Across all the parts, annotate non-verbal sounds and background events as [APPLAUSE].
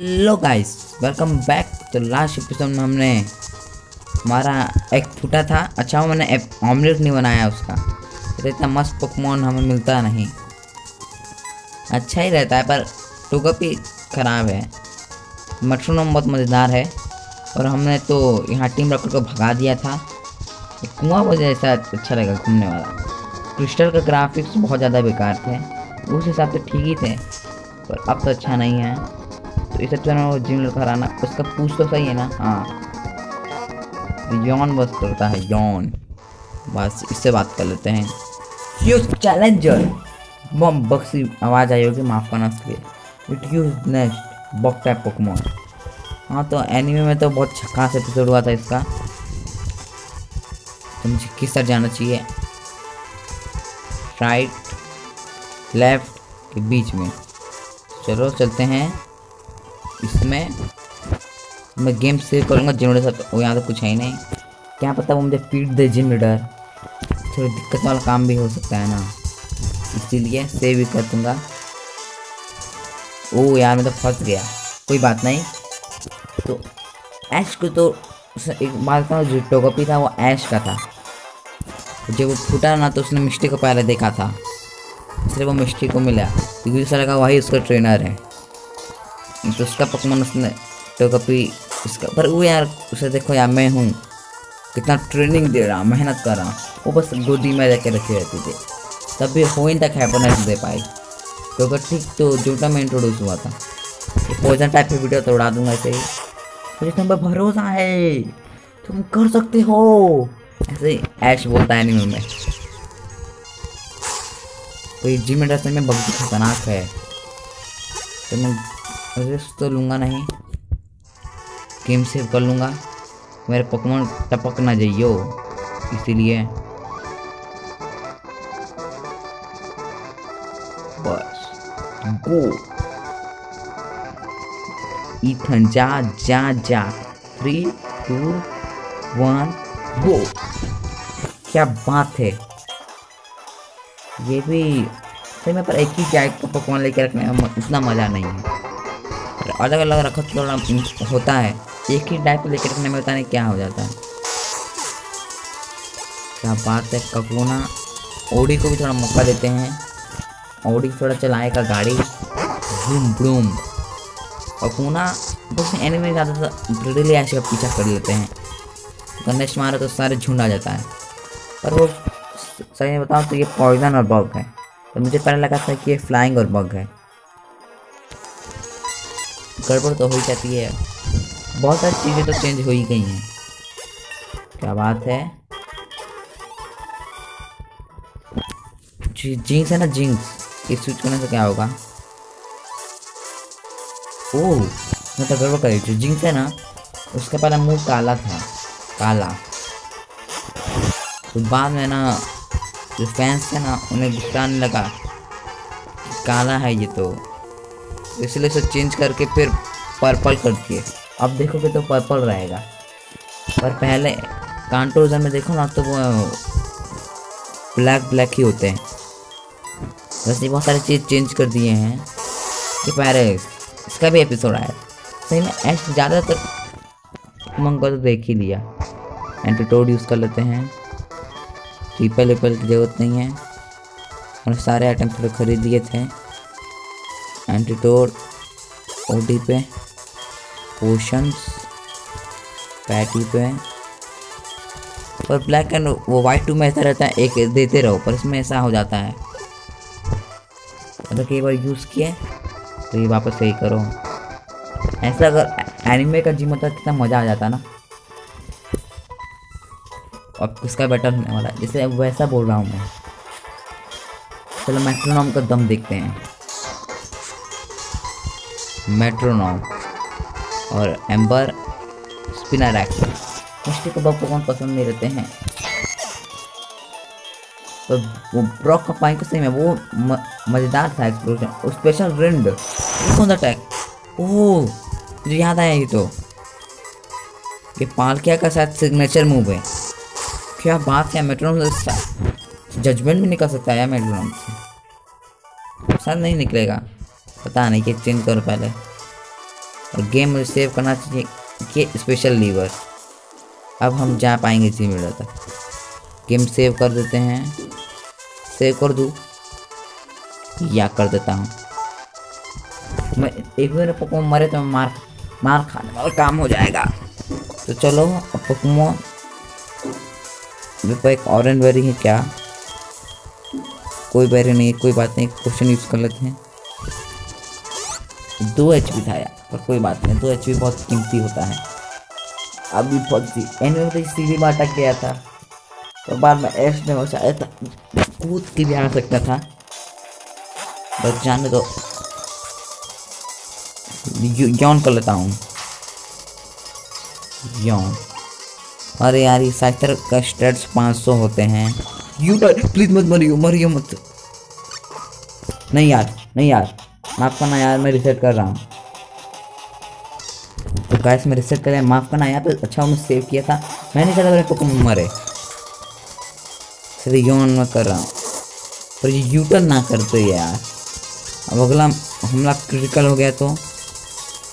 Hello guys welcome back तो last episode में हमने हमारा एक फूटा था। अच्छा वो मैंने ऑमलेट नहीं बनाया उसका। तो इतना मस्त पकवान हमें मिलता नहीं। अच्छा ही रहता है, पर टुकपी ख़राब है। मशरूम बहुत मज़ेदार है। और हमने तो यहाँ टीम रॉकेट को भगा दिया था। कुआँ मुझे ऐसा अच्छा लगा घूमने वाला। क्रिस्टल का ग्राफिक्स बहुत ज़्यादा बेकार थे। उस हिसाब से ठीक ही थे। पर अब तो अच्छा नहीं है। तो इस एपिसोड में वो जिम लड़का हराना उसका पूछ तो सही है ना? हाँ। यौन बस करता है, यौन। बस इससे बात कर लेते हैं। चैलेंजर बम, बक्सी, आवाज़ आई होगी, माफ़ करना उसके नेक्स्ट बक टाइप पोकमोन हाँ तो एनिमे में तो बहुत खास एपिसोड हुआ था इसका। तो मुझे किस तरह जाना चाहिए? राइट लेफ़्ट के बीच में। चलो, चलते हैं। इसमें मैं गेम सेव करूँगा जिम लीडर साथ वो यहाँ तो कुछ है ही नहीं। क्या पता वो मुझे पीट दे जिम लीडर थोड़ी दिक्कत वाला काम भी हो सकता है ना। इसीलिए सेव भी कर दूँगा। ओ यार, मैं तो फंस गया। कोई बात नहीं। तो ऐश को तो एक बात था जो टोकपी था, वो ऐश का था। जब वो फूटा ना तो उसने मिस्टी को पहले देखा था। इसलिए वो मिस्टी को मिला। क्योंकि लगा वही उसका ट्रेनर है। तो उसका पकवान उसने तो कभी उसका पर वो यार उसे देखो यार मैं हूँ कितना ट्रेनिंग दे रहा मेहनत कर रहा वो बस गोदी में रखे रखे रहती थी तब भी हो तक हैप्पीनेस दे पाई क्योंकि ठीक तो जूटा में इंट्रोड्यूस हुआ था पॉइजन टाइप की वीडियो तो उड़ा दूँगा ऐसे ही मुझे तुम पर भरोसा है तुम कर सकते हो ऐसे ही ऐश बोलता है नहीं में तो ये जिम इंडस्ट्री में बहुत खतरनाक है तो मैं रिस्क तो लूँगा नहीं। गेम सेव कर लूँगा। मेरे पकवान टपक ना जाइयो। इसीलिए। बस। गो इथन जा जा जा। थ्री टू वन गो क्या बात है। ये भी सही में पर एक ही जाए का पकवान लेके रखने में उतना मज़ा नहीं है। अलग अलग रखो थोड़ा होता है। एक ही टाइप को लेकर रखने में पता नहीं क्या हो जाता है। क्या बात है ककोना ओडी को भी थोड़ा मौका देते हैं। ओडी थोड़ा चलाएगा गाड़ी। Broom broom. ककोना बस एनिमे ज़्यादा ब्रिडली ऐसे का पीछा कर लेते हैं। गणेश मारे तो सारे झुंड आ जाता है। पर वो सही में बताऊँ तो ये पॉइजन और बग है। तो मुझे पहले लगा था कि ये फ्लाइंग और बग है। गड़बड़ तो हो ही जाती है। बहुत सारी चीज़ें तो चेंज हो ही गई हैं। क्या बात है? जीन्स है ना जीन्स इस स्विच करने से क्या होगा? ओह, मैं तो गड़बड़ करी जो जीन्स है ना? उसका पहला मुँह काला था। काला। तो बाद में ना, जो फैंस थे ना, उन्हें गुस्सा लगा काला है ये तो। इसलिए इसे चेंज करके फिर पर्पल कर दिए। अब देखोगे तो पर्पल रहेगा। पर पहले कांटोजन में देखो ना तो वो ब्लैक ब्लैक ही होते हैं। वैसे बहुत सारी चीज़ चेंज कर दिए हैं कि पहले इसका भी एपिसोड आया। सही में ऐसे ज़्यादातर मंगो तो देख ही लिया। एंटीटोड यूज़ कर लेते हैं। ट्रिपल वेपल की ज़रूरत नहीं है। और सारे आइटम थोड़े खरीद लिए थे। एंटीटोड ओडी पे, पोशंस, पैटी पे। और ब्लैक एंड वो वाइट टू में ऐसा रहता है, एक देते रहो, पर इसमें ऐसा हो जाता है। मतलब कई बार यूज़ किए तो ये वापस सही करो। ऐसा अगर एनिमे का जिम होता, कितना मज़ा आ जाता ना। अब किसका बेटर होने वाला है जैसे वैसा बोल रहा हूँ मैं। चलो मेट्रोनॉम का दम देखते हैं। मेट्रोनॉम और एम्बर स्पिनर एक्टर मुश्किल को बहुत कौन पसंद नहीं रहते हैं। तो वो ब्रॉक का पाइन सही में वो मज़ेदार था एक्सप्लोजन और स्पेशल रिंड कौन टैग ओह मुझे याद आया ये तो? ये पालकिया का शायद सिग्नेचर मूव है। क्या बात है, मेट्रोनॉम जजमेंट भी निकल सकता है मेट्रोनॉम से। शायद नहीं निकलेगा। पता नहीं कि चेंज करो पहले और गेम मुझे सेव करना चाहिए ये स्पेशल लीवर अब हम जा पाएँगे जी मिनट तक। गेम सेव कर देते हैं। सेव कर दूँ? या कर देता हूँ। मैं एक बार पोकेमोन मरे तो मार मार खाने वाला काम हो जाएगा। तो चलो, अब मेरे पास एक ऑरेंज बेरी है क्या? कोई बेरी नहीं, कोई बात नहीं क्वेश्चन यूज़ कर लेते हैं। दो एच पी था यार, पर कोई बात नहीं, दो एच पी बहुत कीमती होता है। अभी सी एनिमे में तो सीधी बार अटक गया था। तो बाद में एस में हो शायद कूद के भी आ सकता था। बस जाने दो। यौन कर लेता हूँ। यौन। अरे यार, ये साइटर का स्टेट्स 500 होते हैं। यू प्लीज़ मत मरियो मरियो मत। नहीं यार नहीं यार। माफ़ करना यार, मैं रिसेट कर रहा हूँ। तो गैस मैं रिसेट कर माफ़ करना यार तो अच्छा मैं सेव किया था। मैंने चाहता मेरे को मरे। सिर्फ़ यौन में कर रहा हूँ। पर ये यूटर्न ना करते यार। अब अगला हमला क्रिटिकल हो गया तो।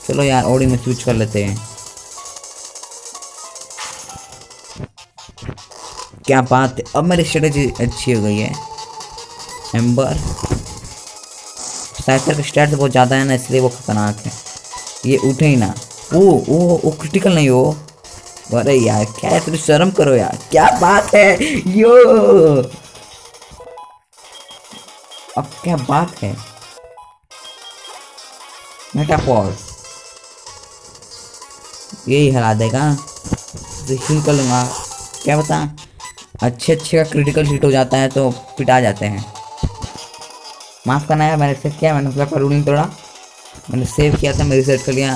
चलो यार ओडी में स्विच कर लेते हैं। क्या बात है। अब मेरी स्ट्रेटेजी अच्छी हो गई है। एम्बर साइकर का स्टैट बहुत ज़्यादा है ना, इसलिए वो खतरनाक है। ये उठे ही ना। ओ ओ ओ क्रिटिकल नहीं हो। अरे यार, क्या है थोड़ी शर्म करो यार। क्या बात है? यो। अब क्या बात है? मेटाफॉर यही हरा देगा। हील कर लूँगा। क्या बता अच्छे अच्छे का क्रिटिकल हिट हो जाता है तो पिटा जाते हैं। माफ़ करना है मैंने सेव किया, मैंने मतलब का रूलिंग तोड़ा। मैंने सेव किया था, मैं रिसेट कर लिया।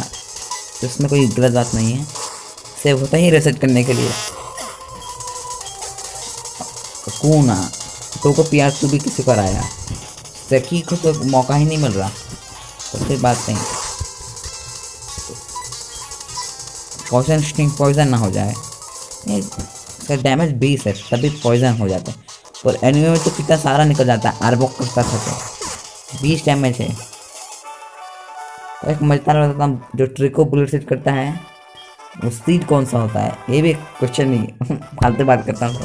तो इसमें कोई गलत बात नहीं है। सेव होता ही रिसेट करने के लिए। कौन तो को प्यार तो भी किसी पर आया सकी को तो मौका ही नहीं मिल रहा। तो फिर बात नहीं। पॉइजन स्टिंग पॉइजन ना हो जाए। इसका डैमेज बीस है तभी पॉइजन हो जाता है। पर एनिमे में तो कितना सारा निकल जाता है आर्बोक करता था तो बीस डैमेज है और एक मज़ेदार बताता हूँ, जो ट्रिको बुलेट सेट करता है, वो सीट कौन सा होता है? ये भी एक क्वेश्चन नहीं, [LAUGHS] फालतू बात करता हूँ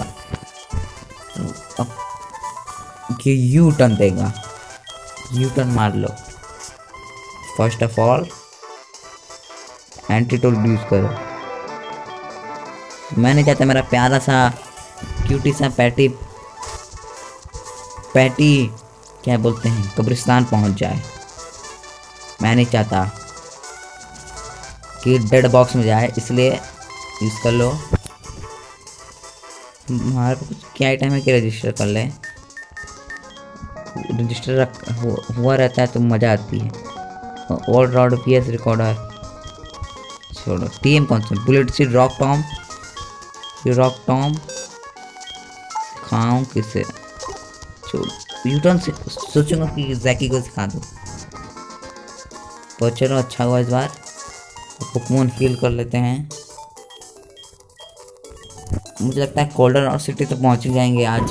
अब ये टर्न देगा। यू टर्न मार लो। फ़र्स्ट ऑफ़ ऑल एंटीटोल यूज़ करो। मैं नहीं चाहता मेरा प्यारा सा क्यूटी सा पैटी पैटी क्या बोलते हैं? कब्रिस्तान पहुँच जाए। मैं नहीं चाहता कि डेड बॉक्स में जाए, इसलिए यूज़ कर लो। हमारे पास कुछ क्या आइटम है कि रजिस्टर कर ले? रजिस्टर रख हुआ रहता है तो मज़ा आती है। और रॉड पी एस रिकॉर्डर छोड़ो टी एम कौन सा? Bullet seed rock tomb rock tomb सिखाऊँ किसे? छोड़। यूटर्न से सोचूँगा कि जैकी को सिखा दूँ। तो चलो अच्छा हुआ इस बार। पोकेमोन फील कर लेते हैं। मुझे लगता है कोल्डर और सिटी तो पहुँच ही जाएँगे आज।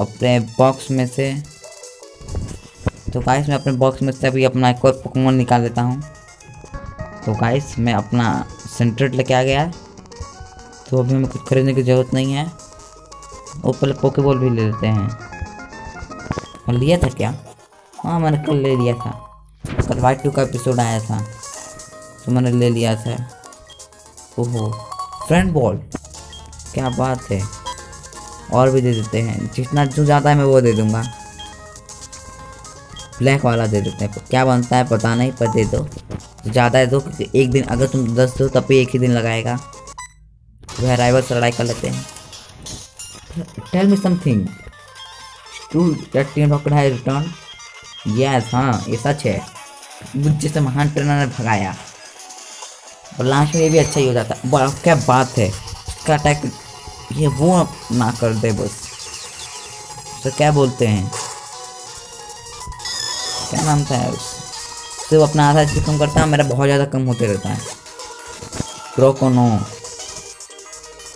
अपने बॉक्स में से तो गाइस मैं अपने बॉक्स में से अभी अपना एक और पोकेमोन निकाल लेता हूँ। तो गाइस मैं अपना सेंट्रेट लेके आ गया। तो अभी हमें कुछ खरीदने की ज़रूरत नहीं है। वो पहले पोकेबॉल भी ले लेते हैं। और लिया था क्या? हाँ मैंने कल ले लिया था। कल वाइट टू का एपिसोड आया था। तो मैंने ले लिया था। ओहो फ्रेंड बॉल क्या बात है। और भी दे देते हैं। जितना जो ज़्यादा है मैं वो दे दूँगा। ब्लैक वाला दे देते हैं। क्या बनता है पता नहीं, पर दे दो। ज़्यादा दो, क्योंकि एक दिन अगर तुम दस दो, तब भी एक ही दिन लगाएगा। वह राइवल से लड़ाई कर लेते हैं। Tell me something true that team rocket has return yes हाँ ये सच है। मुझे से महान ट्रेनर ने भगाया। और लास्ट में ये भी अच्छा ही हो जाता। बड़ा क्या बात है। इसका अटैक ये वो ना कर दे बस। तो क्या बोलते हैं? क्या नाम था उस सिर्फ़ अपना आधा कम करता है, मेरा बहुत ज़्यादा कम होते रहता है। क्रोकोनो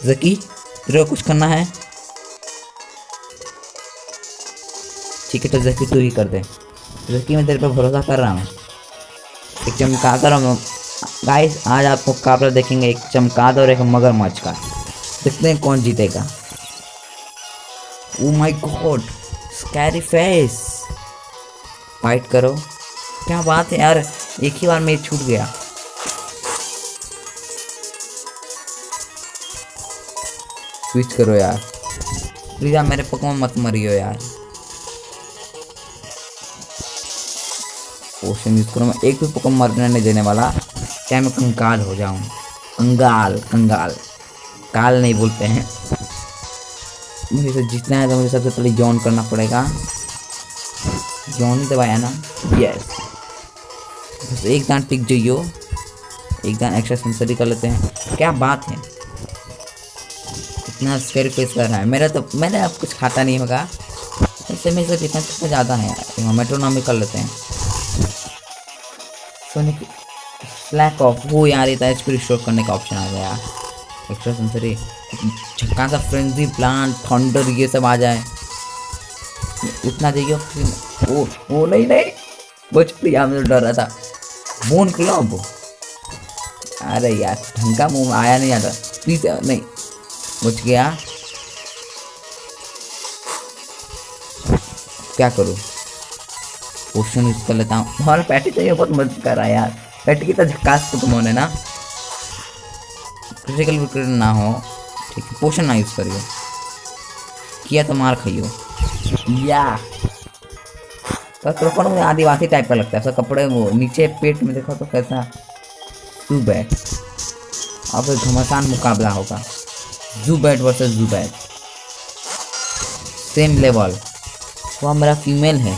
जकी तेरे को कुछ करना है। ठीक है तो जकी तू ही कर दे। जबकि मैं तेरे पर भरोसा कर रहा हूँ। एक चमकादड़ और गाइस आज आपको मुकाबला देखेंगे एक चमकादड़ और एक मगरमच्छ का। देखते हैं कौन जीतेगा। ओ my god scary face fight करो। क्या बात है यार, एक ही बार में छूट गया। स्विच करो यार। प्लीज़ आप मेरे पकवान मत मरियो यार। पोशन यूज़ करो। मैं एक भी पकवान मरने नहीं देने वाला। क्या मैं कंकाल हो जाऊँ? कंगाल कंगाल। काल नहीं बोलते हैं। मुझे तो जीतना है तो मुझे सबसे पहले जॉन करना पड़ेगा। जॉन ही दबाया ना? यस बस एक दान टिक जाइयो। एक दान एक्स्ट्रा सेंसरी कर लेते हैं। क्या बात है? इतना स्केर फेस कर रहा है। मेरा तो मैंने अब कुछ खाता नहीं होगा। ऐसे में से डिफेंस तो ज़्यादा है। यार मेट्रोनॉमी कर लेते हैं। सोनिक स्लैक ऑफ़ वो यार एच पी रिस्टोर करने का ऑप्शन आ गया। एक्स्ट्रा सेंसरी छक्का सा फ्रेंजी प्लांट थंडर ये सब आ जाए। उतना चाहिए ओ ओ, नहीं नहीं। बच प्रिया मुझे डर रहा था। बोन क्लब अरे यार, ढंग का मुँह आया नहीं आता प्लीज़ नहीं। बच गया। क्या करूँ? पोशन यूज़ कर लेता हूँ। हमारा पैटी ये बहुत मदद कर रहा है यार। पैटी की तो झकास तो तुम ना। क्रिटिकल विक्रेट ना हो। ठीक है पोशन ना यूज़ करियो। किया तो मार खाइयो। या। तो त्रोपन मुझे आदिवासी टाइप का लगता है। सब कपड़े वो नीचे पेट में देखो तो कैसा। जू बैट अब घमासान मुकाबला होगा। Zubat versus Zubat same level वो [LAUGHS] मेरा फीमेल है।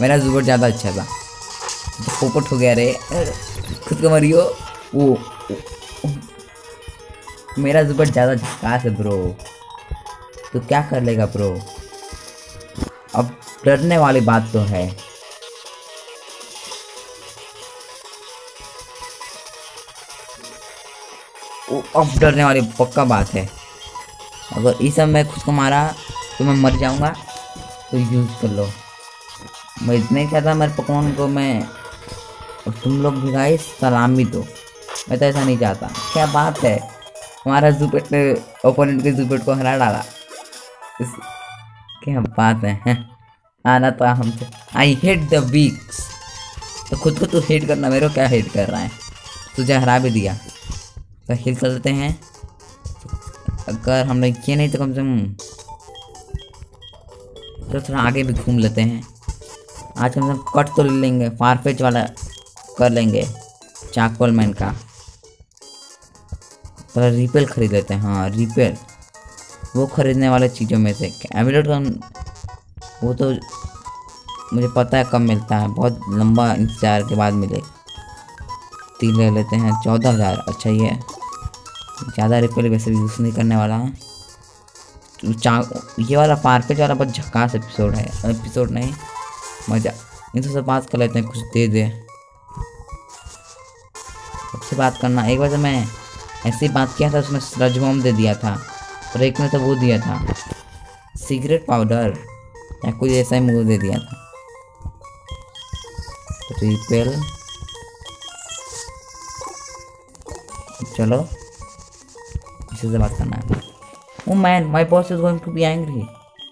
मेरा जुबट ज़्यादा अच्छा था। तो पोपट हो गया रे, खुद को मरियो, वो मेरा जुबट ज़्यादा झकास है ब्रो तो क्या कर लेगा ब्रो अब डरने वाली बात तो है। अब डरने वाली पक्का बात है। अगर इस सब मैं खुद को मारा तो मैं मर जाऊँगा तो यूज़ कर लो। मैं इतना ही चाहता मेरे पकवान को मैं और तुम लोग भी गाइस सलामी दो। मैं तो ऐसा नहीं चाहता। क्या बात है? हमारा जूपेट ने ओपोनेंट के जूपेट को हरा डाला। इस क्या बात है, हैं? आना तो हमसे आई हेट द वीक्स तो खुद को तू हेट करना, मेरे को क्या हेट कर रहा है? तुझे हरा भी दिया। तो हिल कर लेते हैं। अगर हम लोग किए नहीं तो कम से कम तो थोड़ा आगे भी घूम लेते हैं। आज कम से कम कट तो ले लेंगे फारफेच वाला कर लेंगे चाकवल मैन का। पहले रिपेल खरीद लेते हैं हाँ रिपेल वो खरीदने वाले चीज़ों में से एमिलेट का वो तो मुझे पता है कब मिलता है, बहुत लंबा इंतज़ार के बाद मिले। तीन ले लेते हैं, चौदह हज़ार अच्छा ये। ज़्यादा रिपेल वैसे भी यूज़ नहीं करने वाला है। तो चा, ये वाला फारफेज वाला बहुत झकास एपिसोड है एपिसोड नहीं, मज़ा इनसे से बात कर लेते हैं, कुछ दे दे। सबसे बात करना, एक बार जब मैं ऐसी बात किया था उसमें स्लज दे दिया था, और एक ने तो वो दिया था सिगरेट पाउडर या कुछ ऐसा ही मुझे दे दिया था। रिपेल चलो। इसी से बात करना है। ओ man my boss is going to be angry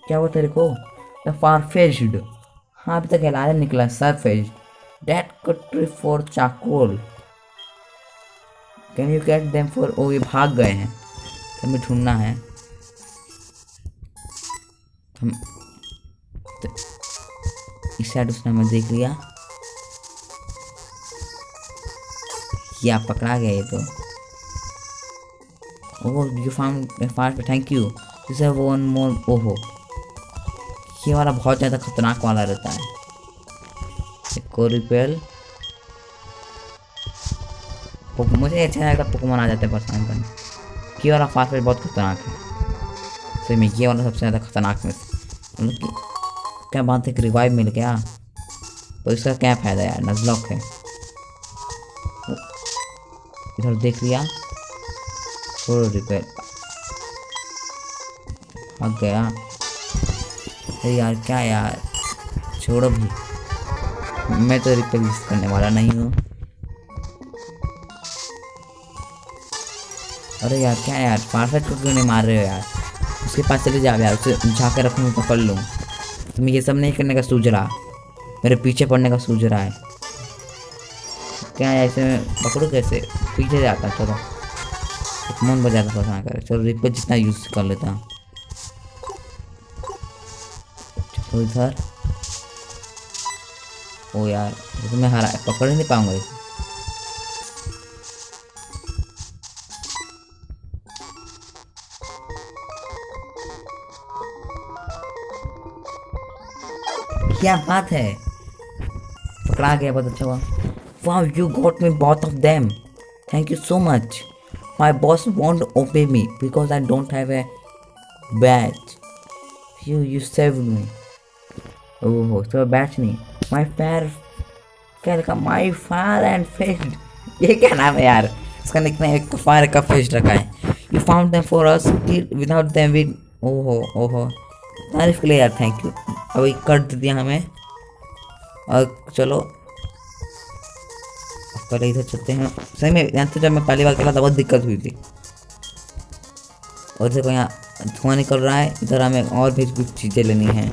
क्या हुआ तेरे को? द फार फारफेज्ड हाँ अभी तक एलारे निकला सरफेज डेट कट्री for charcoal can you get them for oh, ये भाग गए हैं। हमें ढूंढना है। हम तो इस साइड उसने हमें देख लिया। क्या पकड़ा गया ये तो। ओह you found fast thank you this है वन मोर ओहो। ये वाला बहुत ज़्यादा खतरनाक वाला रहता है। और रिपेल मुझे अच्छा लगता पोकेमोन आ जाते हैं परेशान करने ये वाला फास्ट बहुत खतरनाक है। सही में ये वाला सबसे ज़्यादा खतरनाक में मतलब क्या बात है कि रिवाइव मिल गया? तो इसका क्या फ़ायदा यार? नजलॉक है। इधर देख लिया। थोड़ा रिपेयर भाग गया। अरे यार, क्या यार? छोड़ो भी। मैं तो रिप्लेस करने वाला नहीं हूँ। अरे यार, क्या यार? परफेक्ट को क्यों नहीं मार रहे हो यार? उसके पास चले जाओ यार, उसे उठा के रखूँ पकड़ लूँ। तुम्हें ये सब नहीं करने का सूझ रहा। मेरे पीछे पड़ने का सूझ रहा है। क्या है ऐसे पकड़ो कैसे? पीछे जाता, चलो। मन बजाता फंसा कर चलो रिपे जितना यूज़ कर लेता हूँ। चलो इधर। ओ यार तो मैं हरा, पकड़ नहीं पाऊँगा इसे। क्या बात है? पकड़ा गया, बहुत अच्छा हुआ। Wow you got me both of them thank you so much. My boss won't obey me because i don't have a badge you you saved me oh so badge नहीं my fair क्या लिखा my fire and fish ये क्या नाम है यार इसका निकने एक फायर का फ़िश रखा है you found them for us without them we ओहो ओहो तारीफ़ के लिए यार थैंक यू अभी कर दिया हमें और चलो पहले इधर चलते हैं। सही में यहाँ तो जब मैं पहली बार खेला था, बहुत दिक्कत हुई थी। और देखो यहाँ धुआँ निकल रहा है, इधर हमें और भी कुछ चीज़ें लेनी है।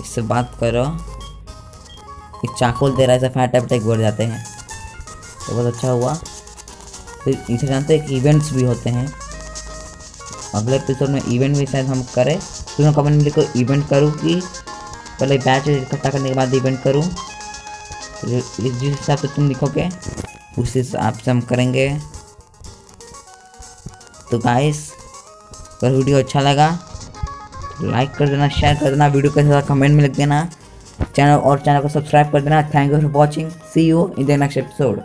इससे बात करो। एक चाकुल दे रहा है फैट अटैक बढ़ जाते हैं। तो बहुत अच्छा हुआ। फिर इसे जानते हैं कि इवेंट्स भी होते हैं। अगले एपिसोड में इवेंट भी शायद हम करें। तो कमेंट में लिखो इवेंट करूँ कि पहले बैच इकट्ठा करने के बाद इवेंट करूँ। जिस हिसाब से तुम लिखोगे, उस हिसाब से हम करेंगे। तो गाइस अगर वीडियो अच्छा लगा लाइक कर देना शेयर कर देना, वीडियो के साथ कमेंट में लिख देना। चैनल और चैनल को सब्सक्राइब कर देना। Thank you for watching see you in the next episode